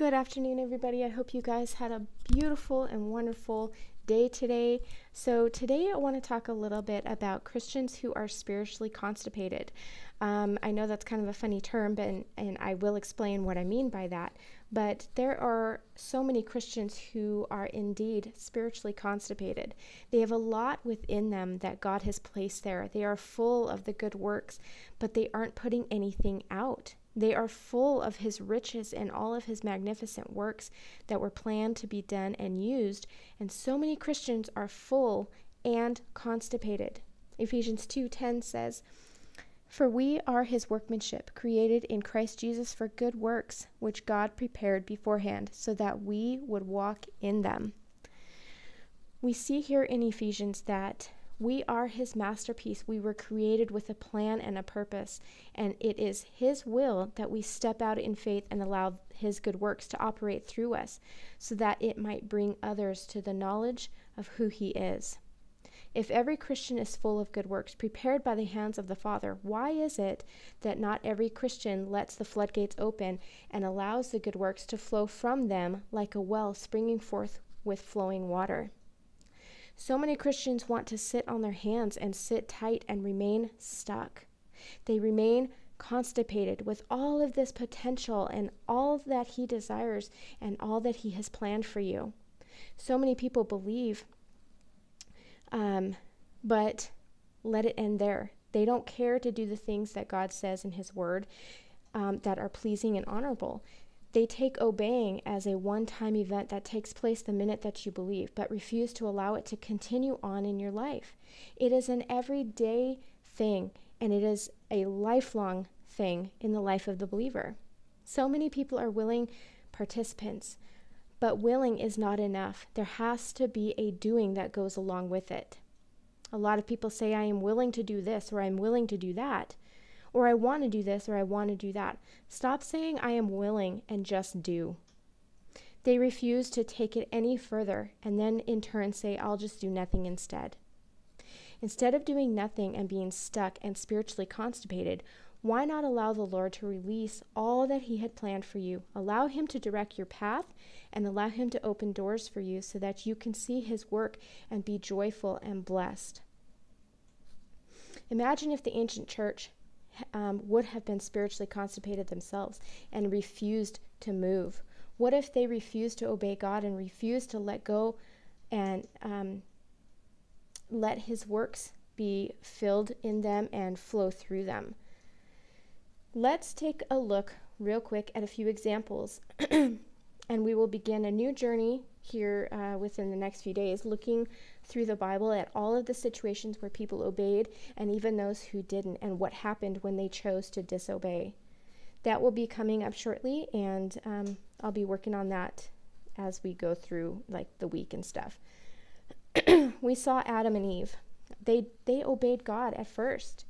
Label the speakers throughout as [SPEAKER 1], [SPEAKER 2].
[SPEAKER 1] Good afternoon, everybody. I hope you guys had a beautiful and wonderful day today. So, today I want to talk a little bit about Christians who are spiritually constipated. Um, I know that's kind of a funny term, but, and, and I will explain what I mean by that. But there are so many Christians who are indeed spiritually constipated. They have a lot within them that God has placed there. They are full of the good works, but they aren't putting anything out. They are full of his riches and all of his magnificent works that were planned to be done and used, and so many Christians are full and constipated. Ephesians 2:10 says, "For we are his workmanship, created in Christ Jesus for good works, which God prepared beforehand so that we would walk in them." We see here in Ephesians that we are His masterpiece. We were created with a plan and a purpose, and it is His will that we step out in faith and allow His good works to operate through us so that it might bring others to the knowledge of who He is. If every Christian is full of good works prepared by the hands of the Father, why is it that not every Christian lets the floodgates open and allows the good works to flow from them like a well springing forth with flowing water? So many Christians want to sit on their hands and sit tight and remain stuck. They remain constipated with all of this potential and all that He desires and all that He has planned for you. So many people believe, um, but let it end there. They don't care to do the things that God says in His Word um, that are pleasing and honorable. They take obeying as a one time event that takes place the minute that you believe, but refuse to allow it to continue on in your life. It is an everyday thing, and it is a lifelong thing in the life of the believer. So many people are willing participants, but willing is not enough. There has to be a doing that goes along with it. A lot of people say, I am willing to do this or I'm willing to do that or I want to do this, or I want to do that. Stop saying I am willing and just do. They refuse to take it any further and then in turn say, I'll just do nothing instead. Instead of doing nothing and being stuck and spiritually constipated, why not allow the Lord to release all that He had planned for you? Allow Him to direct your path and allow Him to open doors for you so that you can see His work and be joyful and blessed. Imagine if the ancient church um, would have been spiritually constipated themselves and refused to move? What if they refused to obey God and refused to let go and um, let His works be filled in them and flow through them? Let's take a look real quick at a few examples, and we will begin a new journey here uh, within the next few days, looking through the Bible at all of the situations where people obeyed and even those who didn't, and what happened when they chose to disobey. That will be coming up shortly, and um, I'll be working on that as we go through like the week and stuff. we saw Adam and Eve. They they obeyed God at first.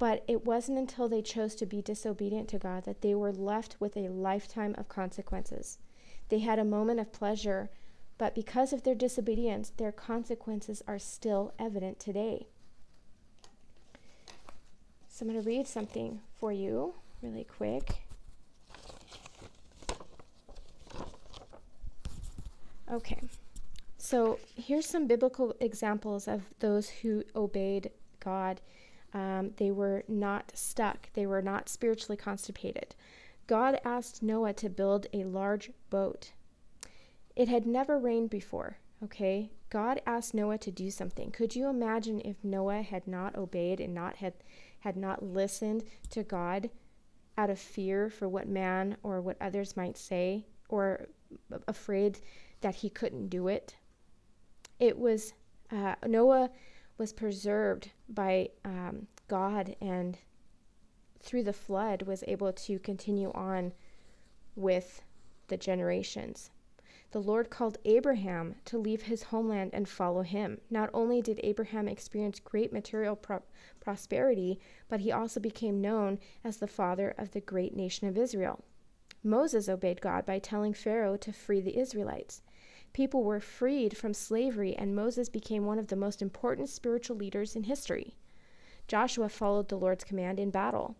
[SPEAKER 1] But it wasn't until they chose to be disobedient to God that they were left with a lifetime of consequences. They had a moment of pleasure but because of their disobedience, their consequences are still evident today. So I'm going to read something for you really quick. Okay, so here's some biblical examples of those who obeyed God. Um, they were not stuck, they were not spiritually constipated. God asked Noah to build a large boat. It had never rained before, okay? God asked Noah to do something. Could you imagine if Noah had not obeyed and not had had not listened to God out of fear for what man or what others might say or afraid that he couldn't do it? It was uh, Noah was preserved by um, God and through the flood was able to continue on with the generations. The Lord called Abraham to leave his homeland and follow him. Not only did Abraham experience great material pro- prosperity, but he also became known as the father of the great nation of Israel. Moses obeyed God by telling Pharaoh to free the Israelites. People were freed from slavery, and Moses became one of the most important spiritual leaders in history. Joshua followed the Lord's command in battle.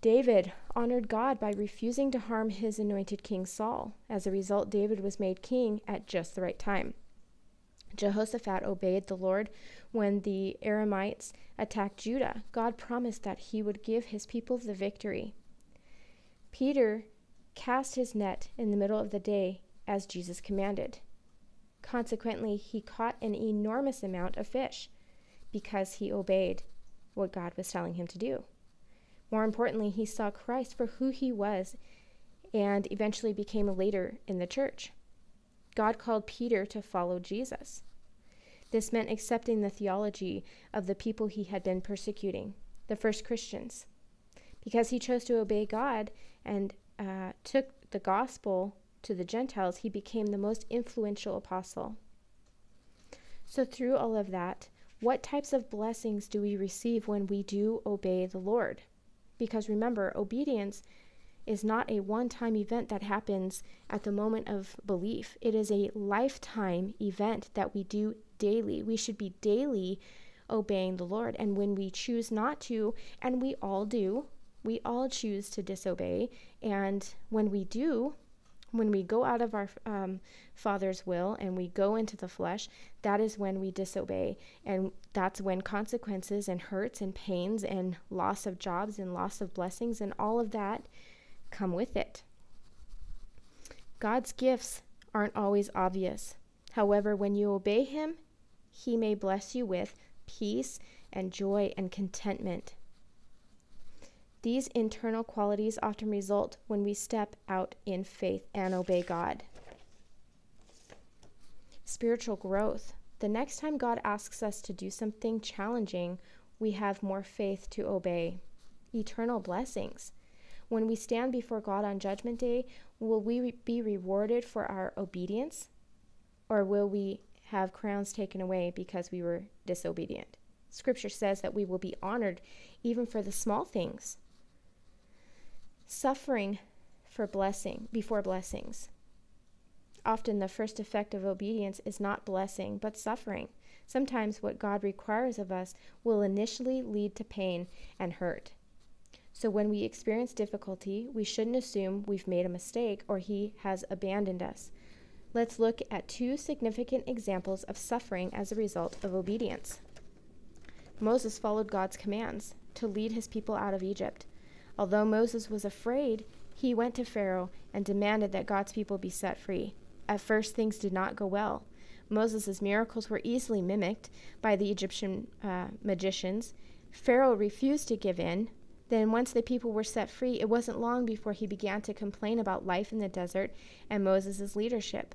[SPEAKER 1] David honored God by refusing to harm his anointed king Saul. As a result, David was made king at just the right time. Jehoshaphat obeyed the Lord when the Aramites attacked Judah. God promised that he would give his people the victory. Peter cast his net in the middle of the day as Jesus commanded. Consequently, he caught an enormous amount of fish because he obeyed what God was telling him to do. More importantly, he saw Christ for who he was and eventually became a leader in the church. God called Peter to follow Jesus. This meant accepting the theology of the people he had been persecuting, the first Christians. Because he chose to obey God and uh, took the gospel to the Gentiles, he became the most influential apostle. So, through all of that, what types of blessings do we receive when we do obey the Lord? Because remember, obedience is not a one time event that happens at the moment of belief. It is a lifetime event that we do daily. We should be daily obeying the Lord. And when we choose not to, and we all do, we all choose to disobey. And when we do, when we go out of our um, Father's will and we go into the flesh, that is when we disobey. And that's when consequences and hurts and pains and loss of jobs and loss of blessings and all of that come with it. God's gifts aren't always obvious. However, when you obey Him, He may bless you with peace and joy and contentment. These internal qualities often result when we step out in faith and obey God. Spiritual growth. The next time God asks us to do something challenging, we have more faith to obey. Eternal blessings. When we stand before God on Judgment Day, will we be rewarded for our obedience or will we have crowns taken away because we were disobedient? Scripture says that we will be honored even for the small things. Suffering for blessing before blessings. Often the first effect of obedience is not blessing, but suffering. Sometimes what God requires of us will initially lead to pain and hurt. So when we experience difficulty, we shouldn't assume we've made a mistake or He has abandoned us. Let's look at two significant examples of suffering as a result of obedience. Moses followed God's commands to lead his people out of Egypt. Although Moses was afraid, he went to Pharaoh and demanded that God's people be set free. At first, things did not go well. Moses' miracles were easily mimicked by the Egyptian uh, magicians. Pharaoh refused to give in, then, once the people were set free, it wasn't long before he began to complain about life in the desert and Moses' leadership.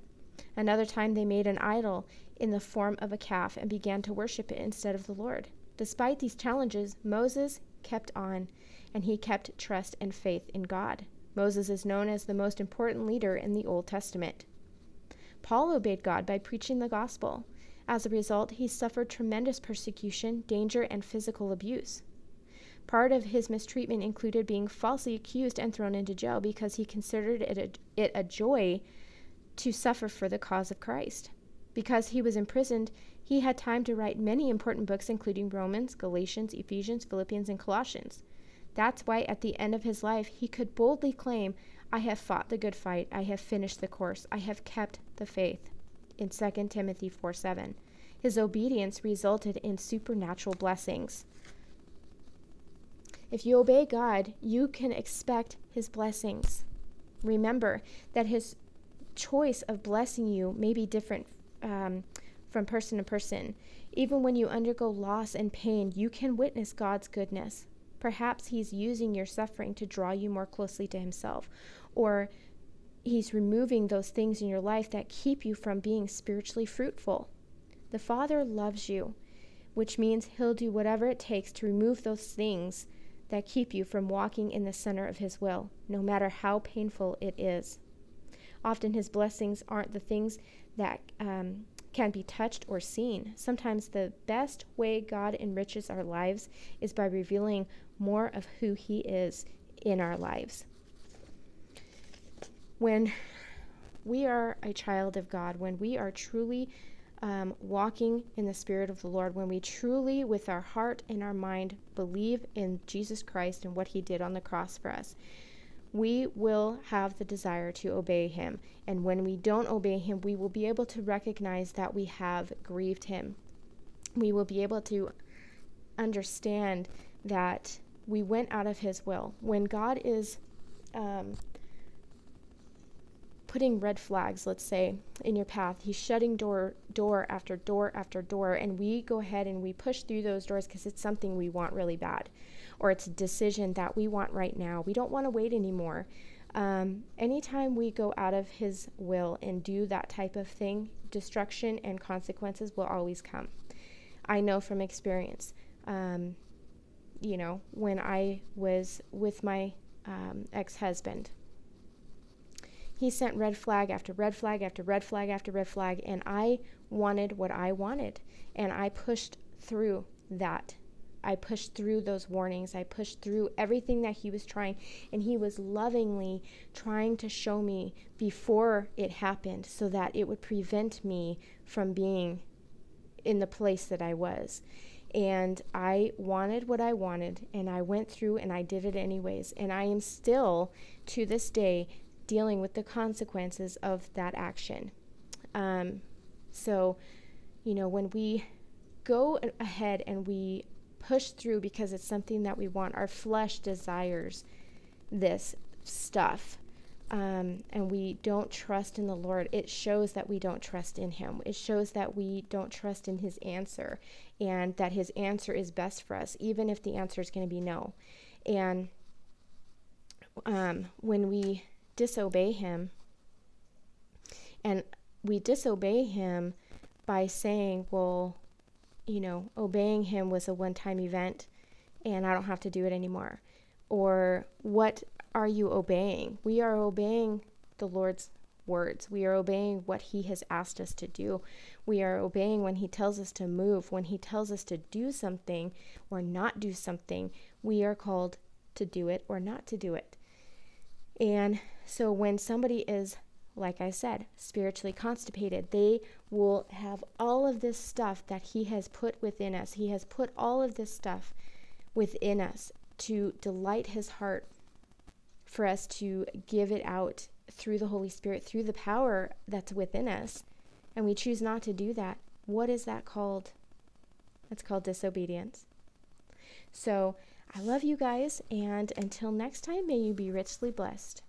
[SPEAKER 1] Another time, they made an idol in the form of a calf and began to worship it instead of the Lord. Despite these challenges, Moses kept on and he kept trust and faith in God. Moses is known as the most important leader in the Old Testament. Paul obeyed God by preaching the gospel. As a result, he suffered tremendous persecution, danger, and physical abuse. Part of his mistreatment included being falsely accused and thrown into jail because he considered it a, it a joy to suffer for the cause of Christ. Because he was imprisoned, he had time to write many important books, including Romans, Galatians, Ephesians, Philippians, and Colossians. That's why at the end of his life, he could boldly claim, I have fought the good fight, I have finished the course, I have kept the faith. In 2 Timothy 4 7. His obedience resulted in supernatural blessings. If you obey God, you can expect His blessings. Remember that His choice of blessing you may be different um, from person to person. Even when you undergo loss and pain, you can witness God's goodness. Perhaps He's using your suffering to draw you more closely to Himself, or He's removing those things in your life that keep you from being spiritually fruitful. The Father loves you, which means He'll do whatever it takes to remove those things that keep you from walking in the center of His will, no matter how painful it is. Often His blessings aren't the things that um, can be touched or seen. Sometimes the best way God enriches our lives is by revealing more of who He is in our lives. When we are a child of God, when we are truly um, walking in the Spirit of the Lord, when we truly, with our heart and our mind, believe in Jesus Christ and what He did on the cross for us, we will have the desire to obey Him. And when we don't obey Him, we will be able to recognize that we have grieved Him. We will be able to understand that we went out of His will. When God is um, putting red flags, let's say, in your path. He's shutting door door after door after door, and we go ahead and we push through those doors because it's something we want really bad, or it's a decision that we want right now. We don't want to wait anymore. Um, anytime we go out of His will and do that type of thing, destruction and consequences will always come. I know from experience. Um, you know, when I was with my um, ex husband, he sent red flag after red flag after red flag after red flag, and I wanted what I wanted. And I pushed through that. I pushed through those warnings. I pushed through everything that he was trying, and he was lovingly trying to show me before it happened so that it would prevent me from being in the place that I was. And I wanted what I wanted, and I went through and I did it anyways. And I am still, to this day, dealing with the consequences of that action. Um, so, you know, when we go ahead and we push through because it's something that we want, our flesh desires this stuff. Um, and we don't trust in the Lord, it shows that we don't trust in Him. It shows that we don't trust in His answer and that His answer is best for us, even if the answer is going to be no. And um, when we disobey him. And we disobey him by saying, well, you know, obeying him was a one time event and I don't have to do it anymore. Or what are you obeying? We are obeying the Lord's words. We are obeying what He has asked us to do. We are obeying when He tells us to move, when He tells us to do something or not do something. We are called to do it or not to do it. And so when somebody is, like I said, spiritually constipated, they will have all of this stuff that He has put within us. He has put all of this stuff within us to delight His heart for us to give it out through the Holy Spirit, through the power that's within us. And we choose not to do that. What is that called? That's called disobedience. So, I love you guys, and until next time, may you be richly blessed.